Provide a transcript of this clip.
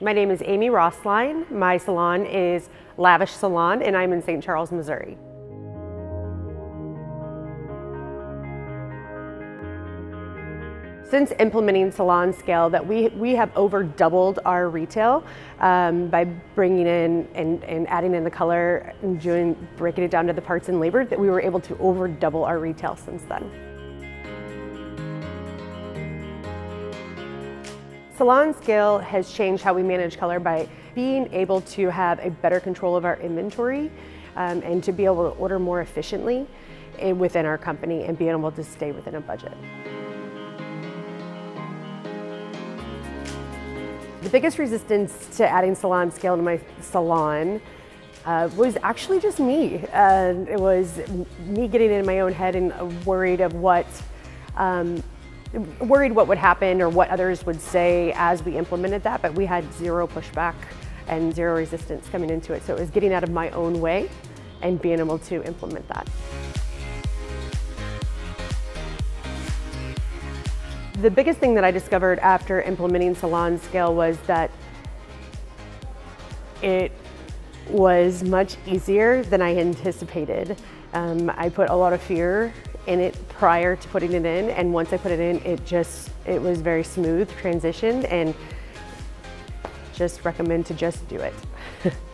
My name is Amy Roesslein. My salon is Lavish Salon and I'm in St. Charles, Missouri. Since implementing SalonScale that we, we have over doubled our retail um, by bringing in and, and adding in the color and doing, breaking it down to the parts and labor that we were able to over double our retail since then. SalonScale has changed how we manage color by being able to have a better control of our inventory um, and to be able to order more efficiently within our company and being able to stay within a budget. The biggest resistance to adding SalonScale to my salon uh, was actually just me. Uh, it was me getting in my own head and worried of what, um, worried what would happen or what others would say as we implemented that, but we had zero pushback and zero resistance coming into it. So it was getting out of my own way and being able to implement that. The biggest thing that I discovered after implementing SalonScale was that it was much easier than I anticipated. Um, I put a lot of fear in it prior to putting it in and once I put it in it just it was very smooth transition and just recommend to just do it.